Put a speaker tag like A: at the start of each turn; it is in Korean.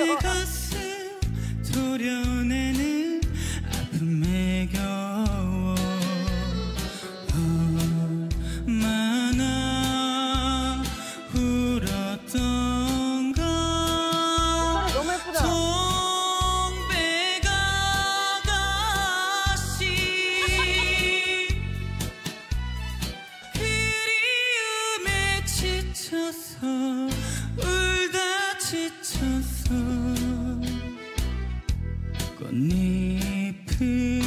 A: 이 가슴 도려내는 아픔에 겨워. 얼마나 울었던가. 너무 예쁘다. 동백아 가시 그리움에 지쳐서 울 지쳐서 꽃잎을